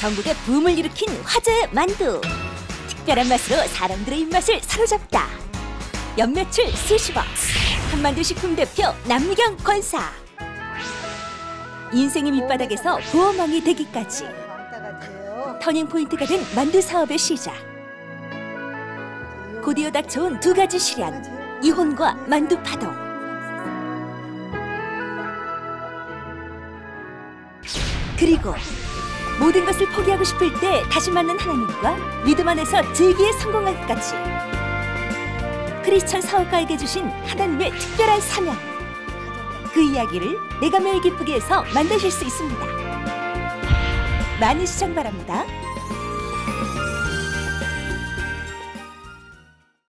전국에 붐을 일으킨 화제의 만두. 특별한 맛으로 사람들의 입맛을 사로잡다. 연매출 수십억. 한만두 식품 대표 남미경 권사. 인생의 밑바닥에서 보호망이 되기까지 터닝 포인트가 된 만두 사업의 시작. 곧이어 닥쳐온 두 가지 시련. 이혼과 만두 파동. 그리고 모든 것을 포기하고 싶을 때 다시 만난 하나님과 믿음 안에서 즐기에 성공하기까지 크리스천 사업가에게 주신 하나님의 특별한 사명. 그 이야기를 내가 매일 기쁘게 해서 만나실 수 있습니다. 많은 시청 바랍니다